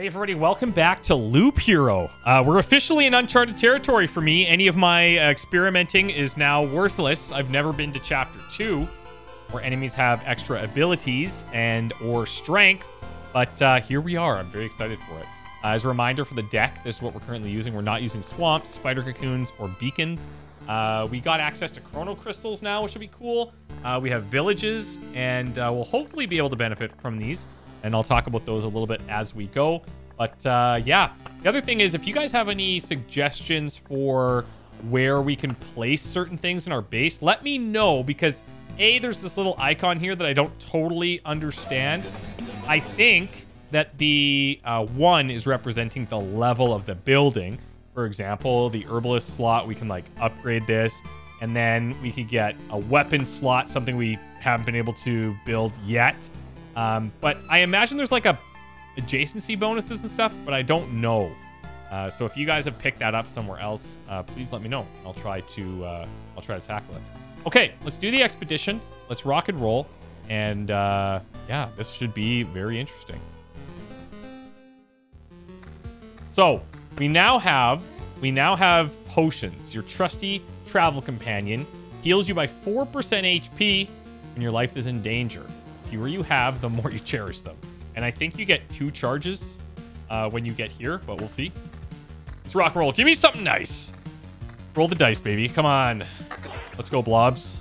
Hey everybody, welcome back to Loop Hero. Uh, we're officially in uncharted territory for me. Any of my uh, experimenting is now worthless. I've never been to chapter 2, where enemies have extra abilities and or strength, but uh, here we are. I'm very excited for it. Uh, as a reminder for the deck, this is what we're currently using. We're not using swamps, spider cocoons, or beacons. Uh, we got access to chrono crystals now, which will be cool. Uh, we have villages, and we'll hopefully be able to benefit from these and I'll talk about those a little bit as we go. But uh, yeah, the other thing is if you guys have any suggestions for where we can place certain things in our base, let me know because A, there's this little icon here that I don't totally understand. I think that the uh, one is representing the level of the building. For example, the herbalist slot, we can like upgrade this and then we could get a weapon slot, something we haven't been able to build yet. Um, but I imagine there's like a adjacency bonuses and stuff, but I don't know. Uh, so if you guys have picked that up somewhere else, uh, please let me know. I'll try to uh, I'll try to tackle it. Okay, let's do the expedition. Let's rock and roll, and uh, yeah, this should be very interesting. So we now have we now have potions. Your trusty travel companion heals you by four percent HP when your life is in danger fewer you have, the more you cherish them. And I think you get two charges uh, when you get here, but we'll see. Let's rock roll. Give me something nice. Roll the dice, baby. Come on. Let's go, blobs.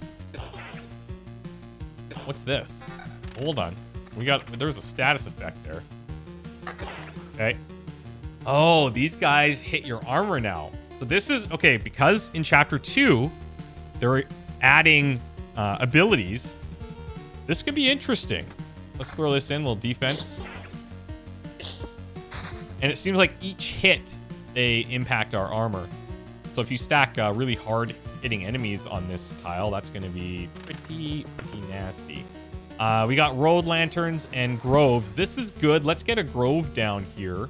What's this? Hold on. We got, there's a status effect there. Okay. Oh, these guys hit your armor now. So this is, okay, because in chapter two, they're adding uh, abilities this could be interesting. Let's throw this in, a little defense. And it seems like each hit, they impact our armor. So if you stack uh, really hard hitting enemies on this tile, that's going to be pretty, pretty nasty. Uh, we got road lanterns and groves. This is good. Let's get a grove down here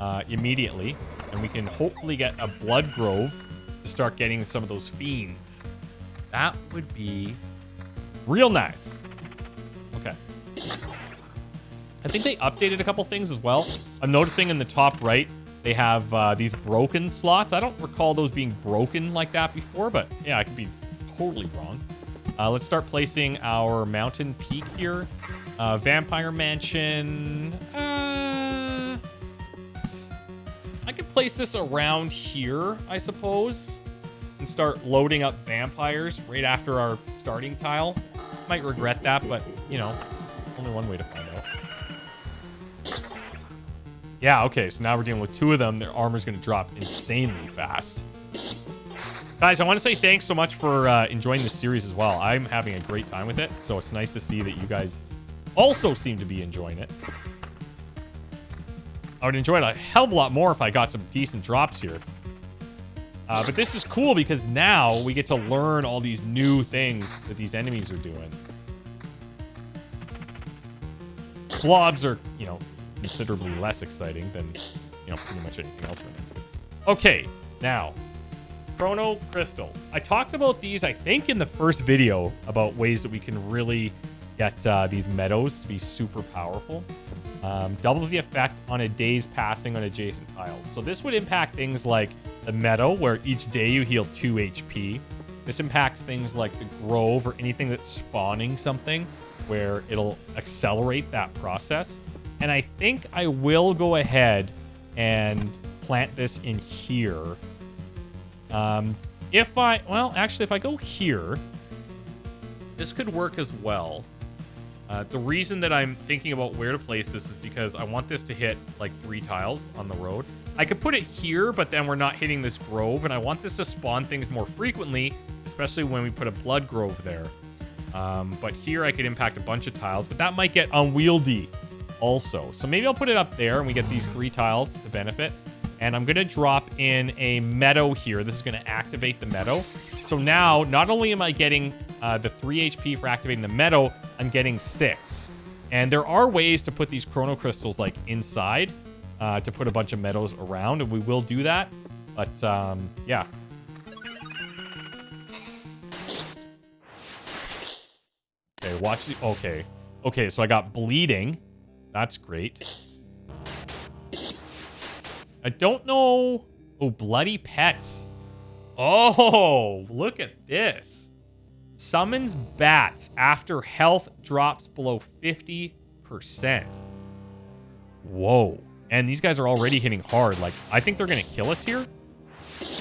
uh, immediately. And we can hopefully get a blood grove to start getting some of those fiends. That would be real nice. I think they updated a couple things as well. I'm noticing in the top right, they have uh, these broken slots. I don't recall those being broken like that before, but yeah, I could be totally wrong. Uh, let's start placing our mountain peak here. Uh, Vampire Mansion. Uh, I could place this around here, I suppose, and start loading up vampires right after our starting tile. Might regret that, but, you know, only one way to find. Yeah, okay, so now we're dealing with two of them. Their armor's going to drop insanely fast. Guys, I want to say thanks so much for uh, enjoying this series as well. I'm having a great time with it, so it's nice to see that you guys also seem to be enjoying it. I would enjoy it a hell of a lot more if I got some decent drops here. Uh, but this is cool because now we get to learn all these new things that these enemies are doing. blobs are, you know, considerably less exciting than, you know, pretty much anything else we're. Okay, now, Chrono Crystals. I talked about these, I think, in the first video about ways that we can really get uh, these meadows to be super powerful. Um, doubles the effect on a day's passing on adjacent tiles. So this would impact things like the meadow, where each day you heal 2 HP. This impacts things like the grove or anything that's spawning something where it'll accelerate that process. And I think I will go ahead and plant this in here. Um, if I, well, actually, if I go here, this could work as well. Uh, the reason that I'm thinking about where to place this is because I want this to hit like three tiles on the road. I could put it here, but then we're not hitting this grove, and I want this to spawn things more frequently, especially when we put a blood grove there. Um, but here I could impact a bunch of tiles, but that might get unwieldy also. So maybe I'll put it up there and we get these three tiles to benefit. And I'm going to drop in a meadow here. This is going to activate the meadow. So now, not only am I getting uh, the 3 HP for activating the meadow, I'm getting 6. And there are ways to put these chrono crystals like inside uh, to put a bunch of meadows around, and we will do that. But um, yeah, Okay, watch the... Okay. Okay, so I got bleeding. That's great. I don't know. Oh, bloody pets. Oh, look at this. Summons bats after health drops below 50%. Whoa. And these guys are already hitting hard. Like, I think they're going to kill us here.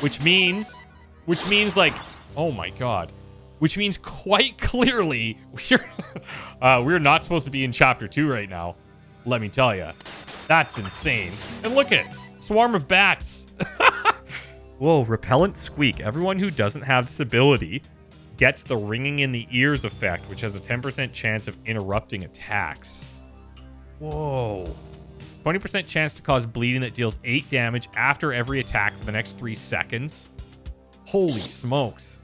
Which means, which means like, oh my god. Which means quite clearly, we're, uh, we're not supposed to be in chapter two right now. Let me tell you. That's insane. And look at Swarm of bats. Whoa, repellent squeak. Everyone who doesn't have this ability gets the ringing in the ears effect, which has a 10% chance of interrupting attacks. Whoa. 20% chance to cause bleeding that deals 8 damage after every attack for the next 3 seconds. Holy smokes.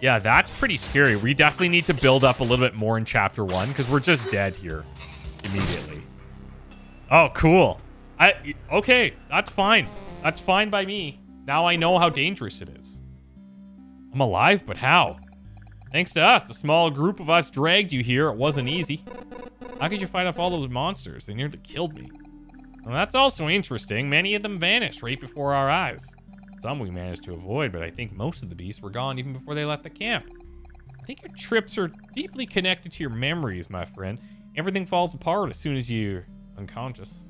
Yeah, that's pretty scary. We definitely need to build up a little bit more in Chapter 1 because we're just dead here immediately. Oh, cool. I Okay, that's fine. That's fine by me. Now I know how dangerous it is. I'm alive, but how? Thanks to us, a small group of us dragged you here. It wasn't easy. How could you fight off all those monsters? They nearly killed me. Well, that's also interesting. Many of them vanished right before our eyes. Some we managed to avoid, but I think most of the beasts were gone even before they left the camp. I think your trips are deeply connected to your memories, my friend. Everything falls apart as soon as you're unconscious.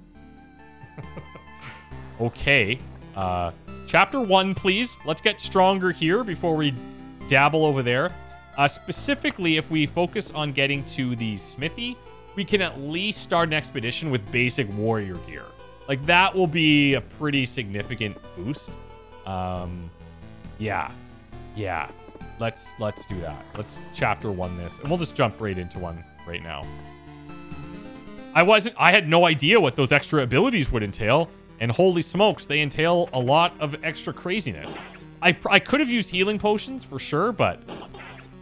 okay. Uh, chapter one, please. Let's get stronger here before we dabble over there. Uh, specifically, if we focus on getting to the smithy, we can at least start an expedition with basic warrior gear. Like, that will be a pretty significant boost. Um, yeah. Yeah. Let's let's do that. Let's chapter one this. And we'll just jump right into one right now. I wasn't I had no idea what those extra abilities would entail. And holy smokes, they entail a lot of extra craziness. I, I could have used healing potions for sure, but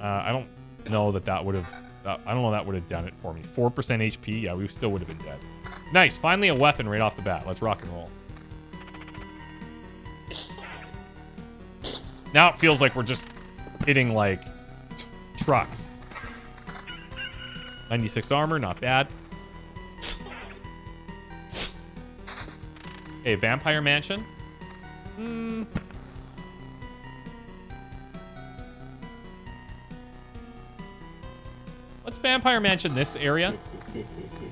uh, I don't know that that would have... Uh, I don't know that would have done it for me. 4% HP? Yeah, we still would have been dead. Nice. Finally a weapon right off the bat. Let's rock and roll. Now it feels like we're just hitting, like, trucks. 96 armor, not bad. Okay, Vampire Mansion. Hmm... Let's Vampire Mansion this area.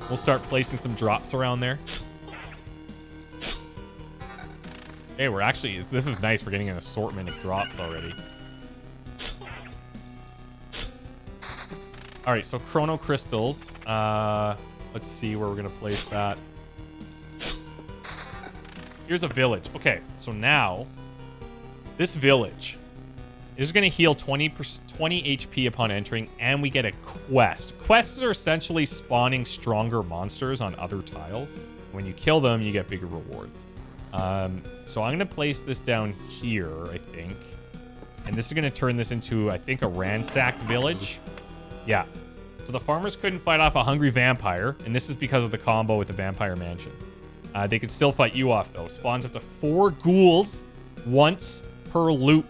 We'll start placing some drops around there. Hey, we're actually... This is nice. We're getting an assortment of drops already. Alright, so Chrono Crystals. Uh, let's see where we're going to place that. Here's a village. Okay, so now... This village is going to heal 20, 20 HP upon entering, and we get a quest. Quests are essentially spawning stronger monsters on other tiles. When you kill them, you get bigger rewards. Um, so I'm going to place this down here, I think. And this is going to turn this into, I think, a ransacked village. Yeah. So the farmers couldn't fight off a hungry vampire, and this is because of the combo with the vampire mansion. Uh, they could still fight you off, though. Spawns up to four ghouls once per loop.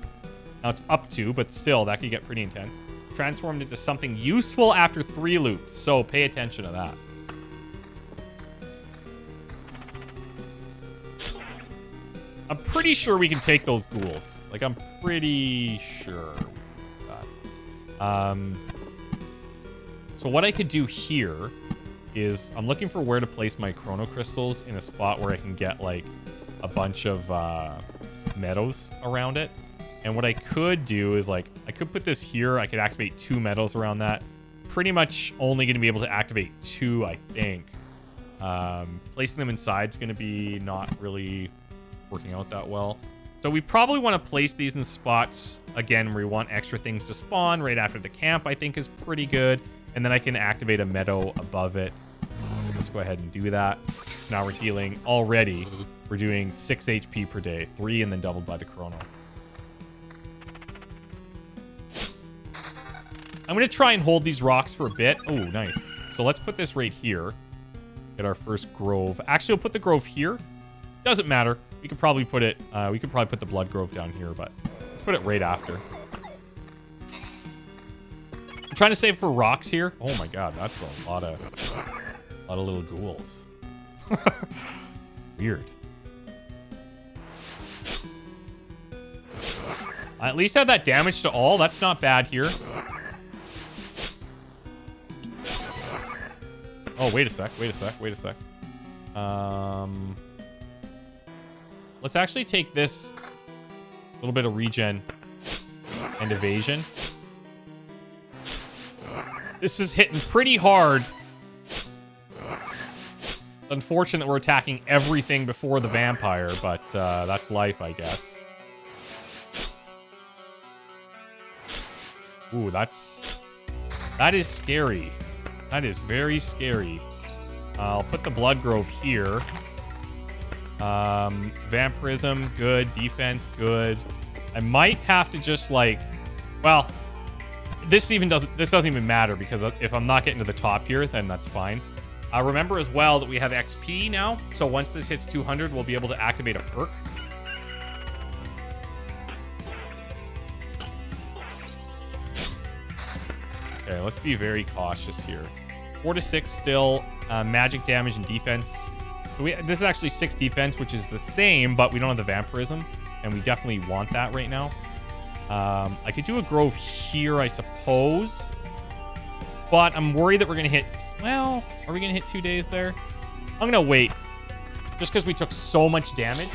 Now it's up to, but still, that could get pretty intense. Transformed into something useful after three loops, so pay attention to that. I'm pretty sure we can take those ghouls. Like, I'm pretty sure. Um, so what I could do here is I'm looking for where to place my chrono crystals in a spot where I can get, like, a bunch of uh, meadows around it. And what I could do is like, I could put this here. I could activate two meadows around that. Pretty much only going to be able to activate two, I think. Um, placing them inside is going to be not really working out that well. So we probably want to place these in spots, again, where we want extra things to spawn right after the camp, I think is pretty good. And then I can activate a meadow above it. Let's go ahead and do that. Now we're healing already. We're doing 6 HP per day, 3 and then doubled by the chrono. I'm going to try and hold these rocks for a bit. Oh, nice. So let's put this right here. Get our first grove. Actually, we'll put the grove here. Doesn't matter. We could probably put it... Uh, we could probably put the blood grove down here, but let's put it right after. I'm trying to save for rocks here. Oh my god, that's a lot of... A lot of little ghouls. Weird. I at least have that damage to all. That's not bad here. Oh, wait a sec. Wait a sec. Wait a sec. Um, let's actually take this A little bit of regen and evasion. This is hitting pretty hard. Unfortunate we're attacking everything before the vampire, but uh, that's life, I guess. Ooh, that's... That is scary. That is very scary. I'll put the Blood Grove here. Um, Vampirism, good. Defense, good. I might have to just, like... Well, this even doesn't... This doesn't even matter, because if I'm not getting to the top here, then that's fine. Uh, remember as well that we have XP now, so once this hits 200, we'll be able to activate a perk. Okay, let's be very cautious here. Four to six still. Uh, magic damage and defense. We, this is actually six defense, which is the same, but we don't have the vampirism, and we definitely want that right now. Um, I could do a grove here, I suppose. But I'm worried that we're going to hit... Well, are we going to hit two days there? I'm to wait. Just because we took so much damage.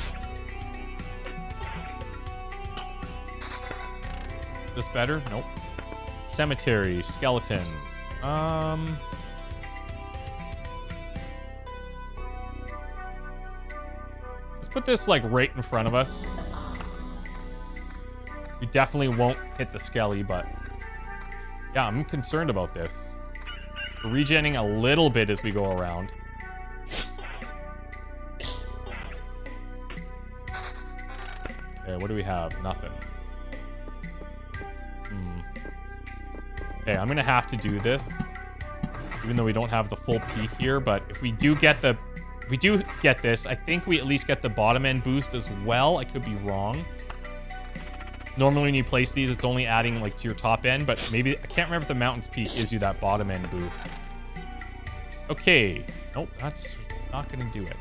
This better? Nope. Cemetery, skeleton. Um... Let's put this, like, right in front of us. We definitely won't hit the skelly, but... Yeah, I'm concerned about this. We're regenning a little bit as we go around. Okay, what do we have? Nothing. Hmm. Okay, I'm gonna have to do this. Even though we don't have the full peak here, but if we do get the... If we do get this, I think we at least get the bottom end boost as well. I could be wrong. Normally when you place these, it's only adding like to your top end, but maybe, I can't remember if the mountain's peak gives you that bottom end boost. Okay. Nope, that's not gonna do it.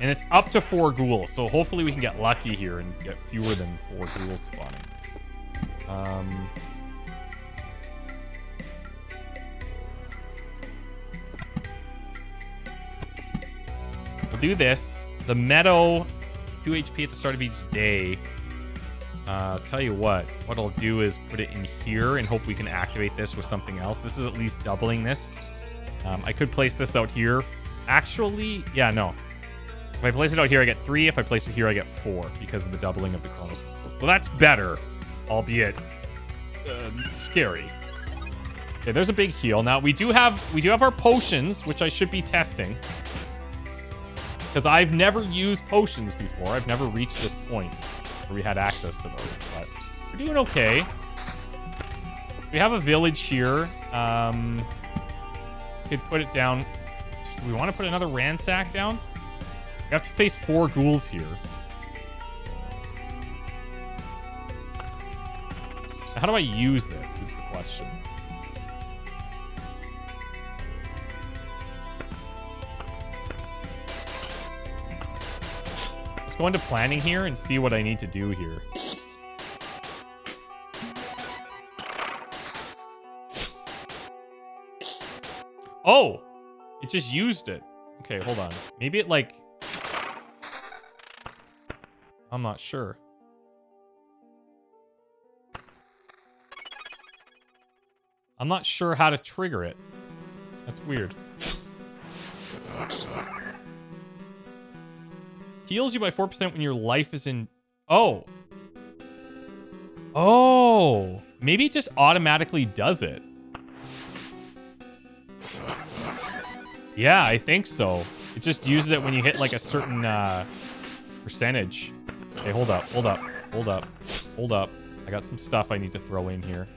And it's up to four ghouls, so hopefully we can get lucky here and get fewer than four ghouls spawning. Um... do this. The meadow, 2 HP at the start of each day. Uh, tell you what. What I'll do is put it in here and hope we can activate this with something else. This is at least doubling this. Um, I could place this out here. Actually, yeah, no. If I place it out here, I get three. If I place it here, I get four because of the doubling of the chrono. So that's better, albeit uh, scary. Okay, there's a big heal. Now we do have we do have our potions, which I should be testing. Because I've never used potions before. I've never reached this point where we had access to those. But we're doing okay. We have a village here. Um, could put it down. Do we want to put another ransack down? We have to face four ghouls here. How do I use this is the question. Go into planning here and see what I need to do here. Oh! It just used it. Okay, hold on. Maybe it, like... I'm not sure. I'm not sure how to trigger it. That's weird. Heals you by 4% when your life is in... Oh. Oh. Maybe it just automatically does it. Yeah, I think so. It just uses it when you hit like a certain uh, percentage. Hey, hold up, hold up, hold up, hold up. I got some stuff I need to throw in here.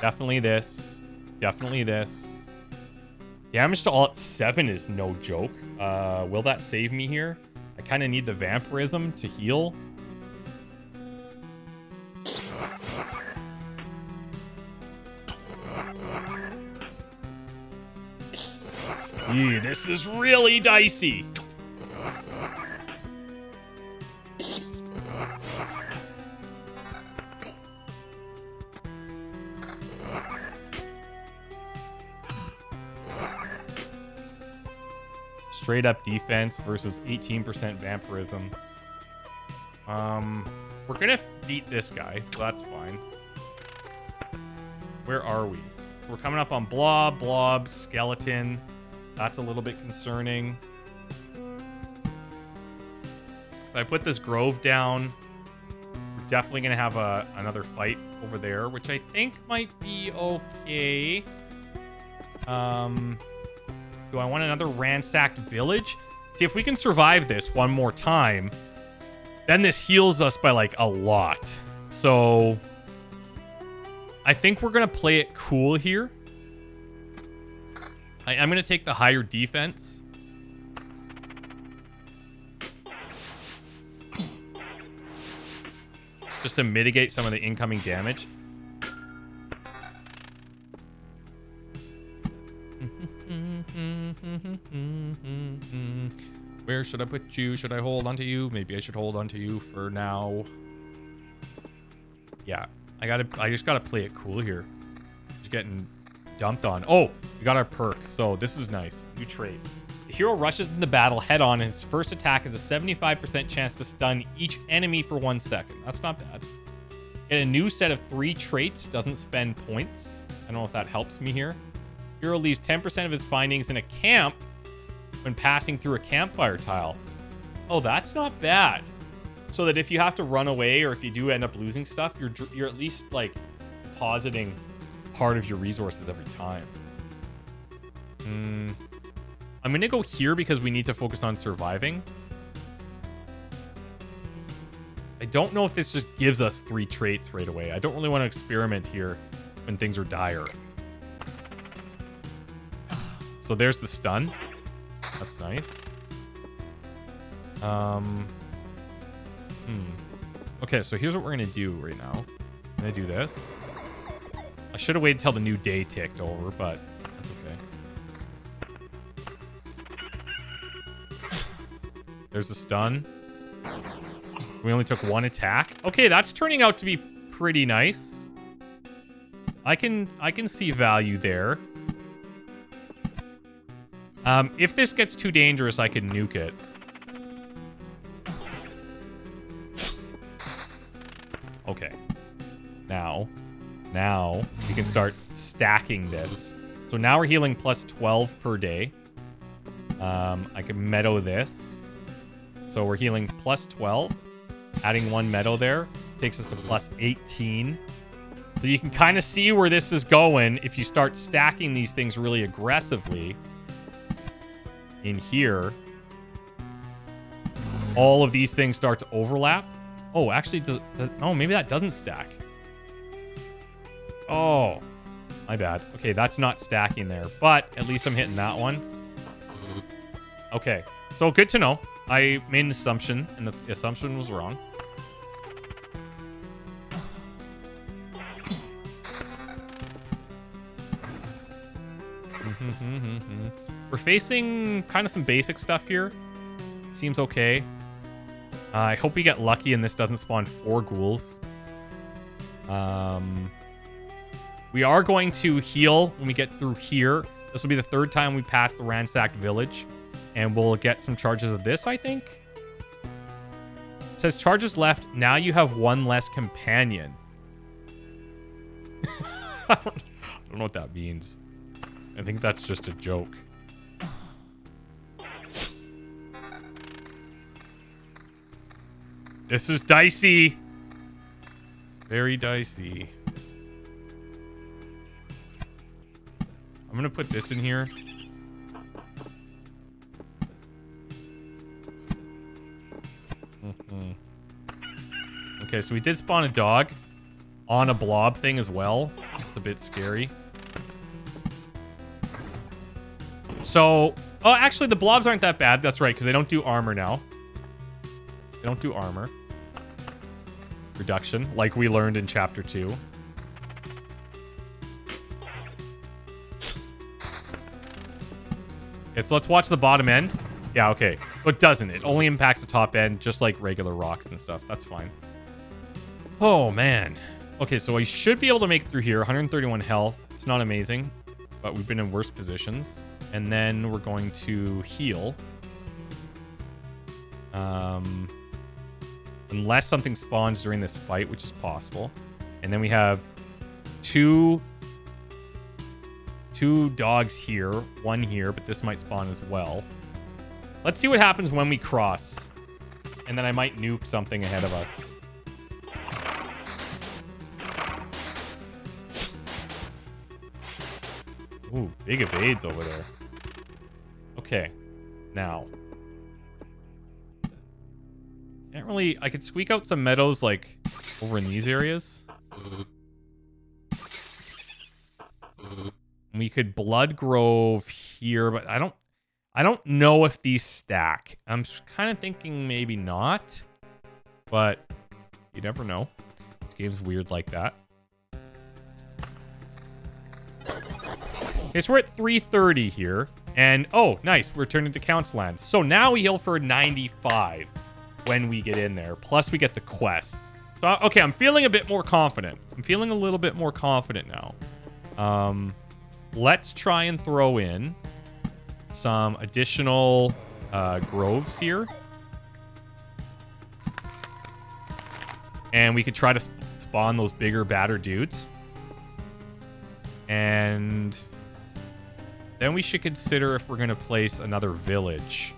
Definitely this. Definitely this. Damage to all at 7 is no joke. Uh, will that save me here? kind of need the vampirism to heal. Ew, this is really dicey. Straight up defense versus 18% vampirism. Um, we're gonna beat this guy, so that's fine. Where are we? We're coming up on Blob, Blob, Skeleton. That's a little bit concerning. If I put this Grove down, we're definitely to have a, another fight over there, which I think might be okay. Um, do I want another ransacked village? See, if we can survive this one more time, then this heals us by, like, a lot. So... I think we're going to play it cool here. I, am going to take the higher defense. Just to mitigate some of the incoming damage. Should I put you? Should I hold onto you? Maybe I should hold onto you for now. Yeah, I gotta, I just gotta play it cool here. Just getting dumped on. Oh, we got our perk. So this is nice. New trait. The hero rushes into battle head on, and his first attack has a 75% chance to stun each enemy for one second. That's not bad. Get a new set of three traits. Doesn't spend points. I don't know if that helps me here. Hero leaves 10% of his findings in a camp when passing through a campfire tile. Oh, that's not bad so that if you have to run away or if you do end up losing stuff, you're you're at least like depositing part of your resources every time. Hmm. I'm gonna go here because we need to focus on surviving. I don't know if this just gives us three traits right away. I don't really want to experiment here when things are dire. So there's the stun. That's nice. Um, Hmm. Okay, so here's what we're going to do right now. I'm going to do this. I should have waited until the new day ticked over, but that's okay. There's the stun. We only took one attack. Okay, that's turning out to be pretty nice. I can I can see value there. Um, if this gets too dangerous, I can nuke it. Okay. Now, now we can start stacking this. So now we're healing plus 12 per day. Um, I can meadow this. So we're healing plus 12. Adding one meadow there takes us to plus 18. So you can kind of see where this is going if you start stacking these things really aggressively. In here, all of these things start to overlap. Oh, actually, does, does, oh, maybe that doesn't stack. Oh, my bad. Okay, that's not stacking there, but at least I'm hitting that one. Okay, so good to know. I made an assumption, and the assumption was wrong. We're facing kind of some basic stuff here. Seems okay. Uh, I hope we get lucky and this doesn't spawn four ghouls. Um, we are going to heal when we get through here. This will be the third time we pass the ransacked village. And we'll get some charges of this, I think. It says charges left. Now you have one less companion. I don't know what that means. I think that's just a joke. This is dicey. Very dicey. I'm going to put this in here. Mm-hmm. Okay, so we did spawn a dog on a blob thing as well. It's a bit scary. So, oh, actually, the blobs aren't that bad. That's right, because they don't do armor now. They don't do armor. Reduction, like we learned in Chapter 2. Okay, so let's watch the bottom end. Yeah, okay. But it doesn't. It only impacts the top end, just like regular rocks and stuff. That's fine. Oh, man. Okay, so I should be able to make through here. 131 health. It's not amazing, but we've been in worse positions. And then we're going to heal. Um, unless something spawns during this fight, which is possible. And then we have two two dogs here, one here, but this might spawn as well. Let's see what happens when we cross. And then I might nuke something ahead of us. Ooh, big evades over there. Okay, now. Can't really... I could squeak out some meadows, like, over in these areas. We could Blood Grove here, but I don't... I don't know if these stack. I'm kind of thinking maybe not, but you never know. This game's weird like that. Okay, so we're at 330 here. And, oh, nice. We're turned into Count Lands. So now we heal for 95 when we get in there. Plus, we get the quest. So, okay, I'm feeling a bit more confident. I'm feeling a little bit more confident now. Um, let's try and throw in some additional uh, groves here. And we could try to sp spawn those bigger, badder dudes. And then we should consider if we're going to place another village.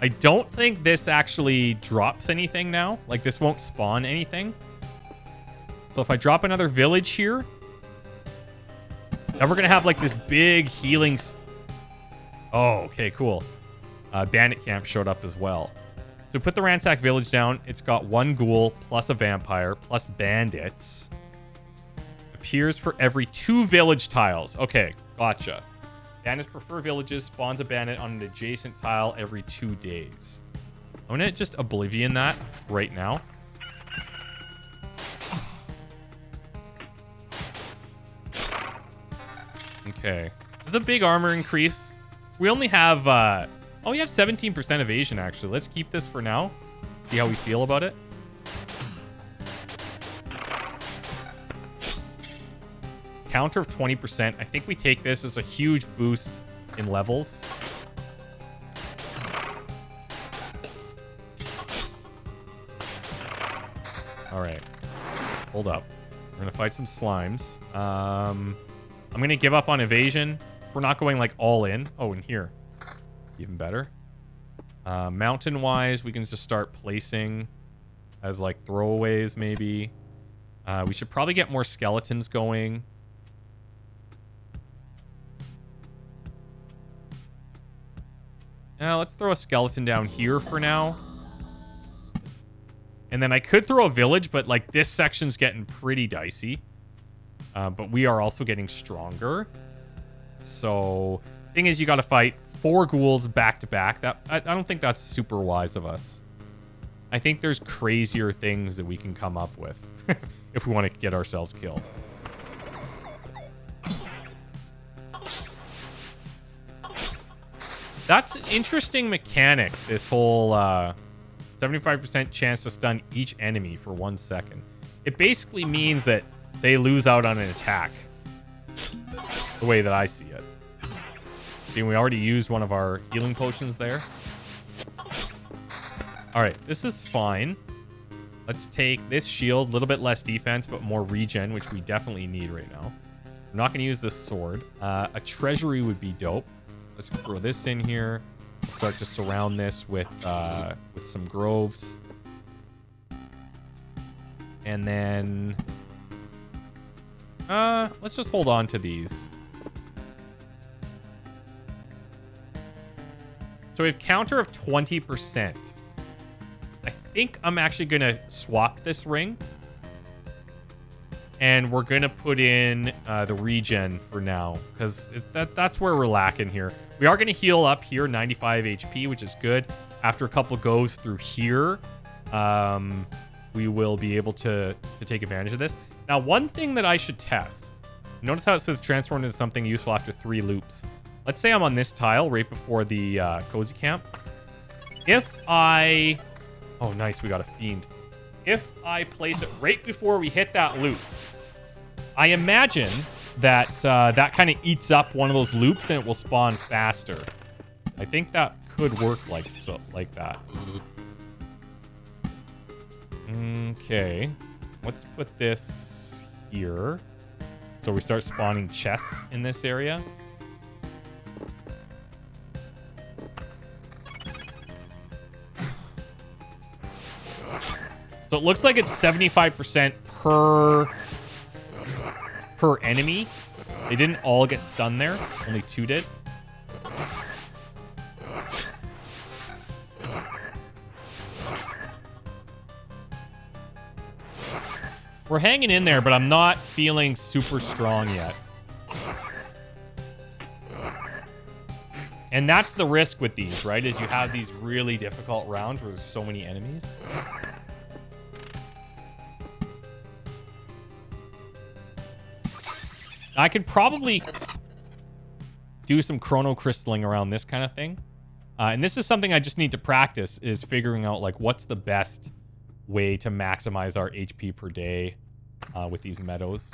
I don't think this actually drops anything now. Like, this won't spawn anything. So if I drop another village here, then we're going to have, like, this big healing... Oh, okay, cool. Uh, bandit camp showed up as well. So put the ransack village down. It's got one ghoul plus a vampire plus bandits. Appears for every two village tiles. Okay, Gotcha. Bandits prefer villages, spawns a bandit on an adjacent tile every two days. I'm gonna just Oblivion that right now. Okay. This is a big armor increase. We only have, uh... Oh, we have 17% evasion, actually. Let's keep this for now. See how we feel about it. Counter of 20%. I think we take this as a huge boost in levels. All right. Hold up. We're going to fight some slimes. Um, I'm going to give up on evasion. We're not going like all in. Oh, in here. Even better. Uh, Mountain-wise, we can just start placing as like throwaways maybe. Uh, we should probably get more skeletons going. Uh, let's throw a skeleton down here for now. And then I could throw a village, but like this section's getting pretty dicey. Uh, but we are also getting stronger. So thing is, you got to fight four ghouls back to back. That I, I don't think that's super wise of us. I think there's crazier things that we can come up with if we want to get ourselves killed. That's an interesting mechanic, this whole 75% uh, chance to stun each enemy for one second. It basically means that they lose out on an attack. The way that I see it. See, we already used one of our healing potions there. Alright, this is fine. Let's take this shield, a little bit less defense, but more regen, which we definitely need right now. I'm not going to use this sword. Uh, a treasury would be dope. Let's throw this in here. Start to surround this with uh, with some groves. And then... Uh, let's just hold on to these. So we have counter of 20%. I think I'm actually going to swap this ring and we're gonna put in uh, the regen for now because that that's where we're lacking here. We are gonna heal up here, 95 HP, which is good. After a couple goes through here, um, we will be able to to take advantage of this. Now, one thing that I should test. Notice how it says transform into something useful after three loops. let's say I'm on this tile right before the uh, cozy camp. If I... Oh, nice. We got a fiend. If I place it right before we hit that loop, I imagine that uh, that kind of eats up one of those loops and it will spawn faster. I think that could work like so, like that. Okay. Let's put this here. So we start spawning chests in this area. So it looks like it's 75% per per enemy. They didn't all get stunned there. Only two did. We're hanging in there, but I'm not feeling super strong yet. And that's the risk with these, right? Is you have these really difficult rounds where there's so many enemies. I could probably do some chrono crystalling around this kind of thing. Uh, and this is something I just need to practice is figuring out like what's the best way to maximize our HP per day uh, with these meadows.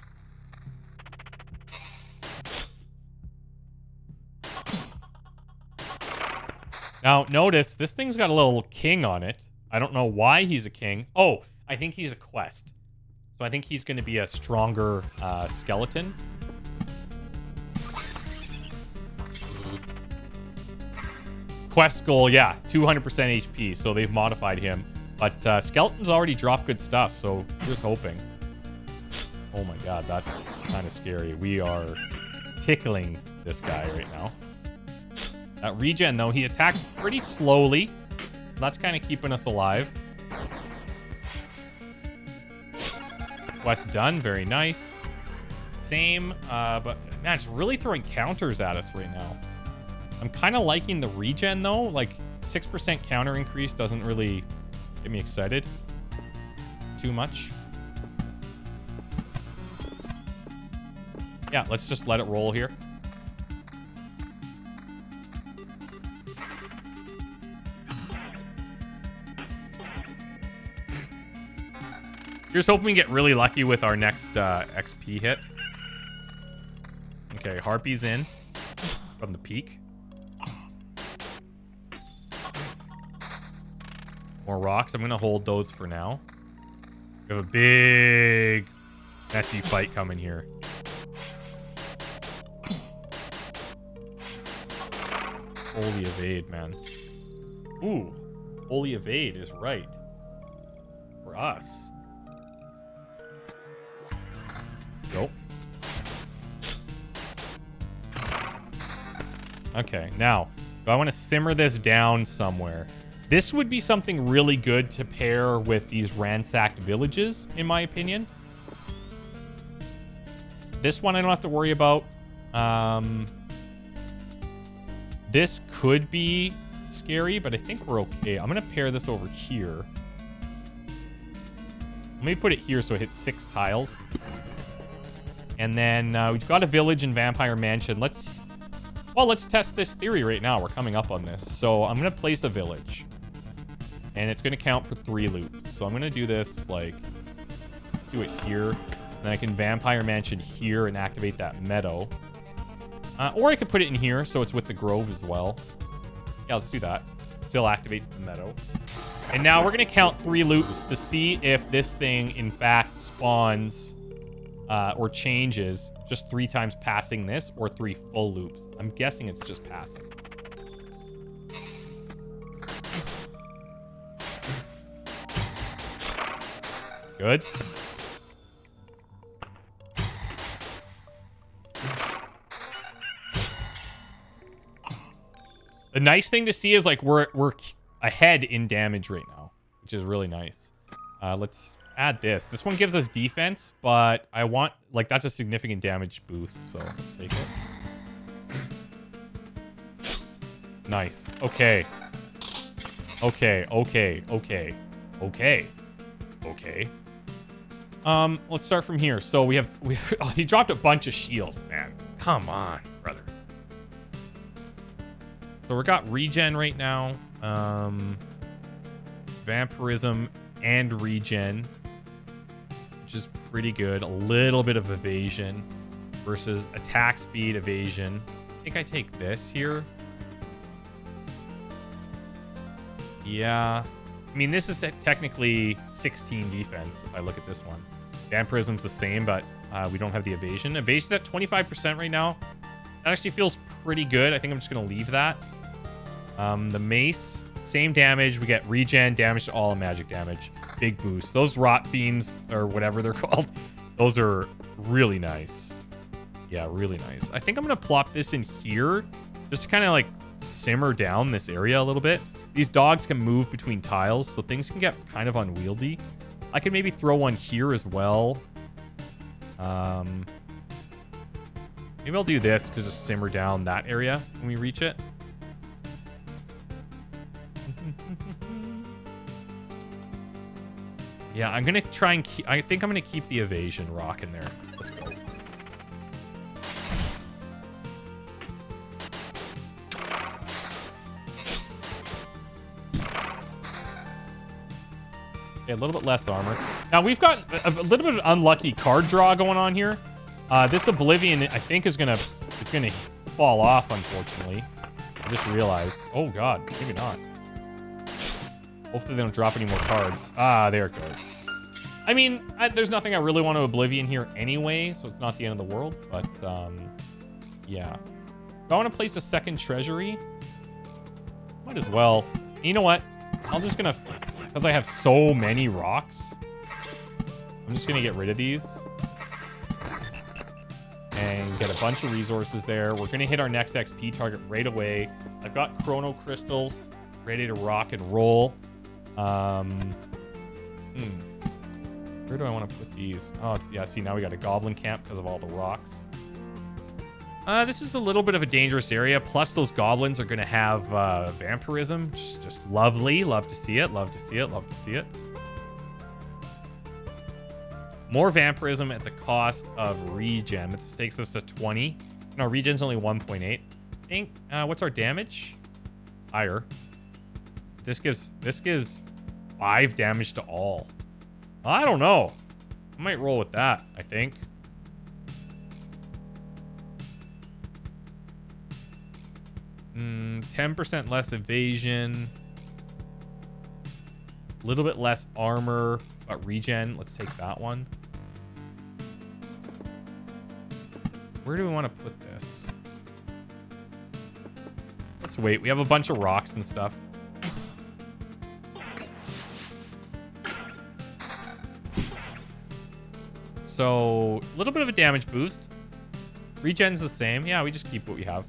Now, notice this thing's got a little king on it. I don't know why he's a king. Oh, I think he's a quest. So I think he's going to be a stronger uh, skeleton. Quest goal, yeah, 200% HP. So they've modified him. But uh, Skeleton's already dropped good stuff, so just hoping. Oh my god, that's kind of scary. We are tickling this guy right now. That regen, though, he attacks pretty slowly. That's kind of keeping us alive. Quest done. Very nice. Same, uh, but man, it's really throwing counters at us right now. I'm kind of liking the regen, though. Like, 6% counter increase doesn't really get me excited too much. Yeah, let's just let it roll here. Here's hoping we get really lucky with our next uh, XP hit. Okay, Harpy's in from the peak. More rocks. I'm going to hold those for now. We have a big messy fight coming here. Holy evade, man. Ooh, holy evade is right. For us. Nope. Okay, now, do I want to simmer this down somewhere? This would be something really good to pair with these ransacked villages, in my opinion. This one I don't have to worry about. Um, this could be scary, but I think we're okay. I'm going to pair this over here. Let me put it here so it hits six tiles. And then uh, we've got a village in Vampire Mansion. Let's, well, let's test this theory right now. We're coming up on this. So I'm going to place a village. And it's going to count for three loops. So I'm going to do this, like, do it here. Then I can Vampire Mansion here and activate that meadow. Uh, or I could put it in here so it's with the grove as well. Yeah, let's do that. Still activates the meadow. And now we're going to count three loops to see if this thing, in fact, spawns uh, or changes just three times passing this or three full loops. I'm guessing it's just passing. Good. The nice thing to see is like we're we're ahead in damage right now, which is really nice. Uh, let's add this. This one gives us defense, but I want, like, that's a significant damage boost, so let's take it. Nice. Okay. Okay, okay, okay, okay, okay. Um, let's start from here. So we have, we have, oh, he dropped a bunch of shields, man. Come on, brother. So we got regen right now. Um, vampirism and regen, which is pretty good. A little bit of evasion versus attack speed, evasion. I think I take this here. Yeah. I mean, this is technically 16 defense if I look at this one. Vampirism's the same, but uh, we don't have the evasion. Evasion's at 25% right now. That actually feels pretty good. I think I'm just going to leave that. Um, the mace, same damage. We get regen, damage to all, and magic damage. Big boost. Those rot fiends, or whatever they're called, those are really nice. Yeah, really nice. I think I'm going to plop this in here just to kind of like simmer down this area a little bit. These dogs can move between tiles, so things can get kind of unwieldy. I could maybe throw one here as well. Um, maybe I'll do this to just simmer down that area when we reach it. yeah, I'm going to try and keep... I think I'm going to keep the evasion rock in there. Let's go. A little bit less armor. Now, we've got a, a little bit of unlucky card draw going on here. Uh, this Oblivion, I think, is gonna is gonna fall off, unfortunately. I just realized. Oh, God. Maybe not. Hopefully they don't drop any more cards. Ah, there it goes. I mean, I, there's nothing I really want to Oblivion here anyway, so it's not the end of the world. But, um, yeah. If I want to place a second treasury, might as well. You know what? I'm just going to because I have so many rocks. I'm just going to get rid of these. And get a bunch of resources there. We're going to hit our next XP target right away. I've got Chrono Crystals ready to rock and roll. Um, hmm. Where do I want to put these? Oh, yeah, see, now we got a Goblin Camp because of all the rocks. Uh, this is a little bit of a dangerous area. Plus, those goblins are going to have uh, vampirism. Just, just lovely. Love to see it. Love to see it. Love to see it. More vampirism at the cost of regen. This takes us to 20. No, regen's only 1.8. I think. Uh, what's our damage? Higher. This gives this gives five damage to all. I don't know. I might roll with that. I think. 10% mm, less evasion. A little bit less armor, but regen. Let's take that one. Where do we want to put this? Let's wait. We have a bunch of rocks and stuff. So, a little bit of a damage boost. Regen's the same. Yeah, we just keep what we have.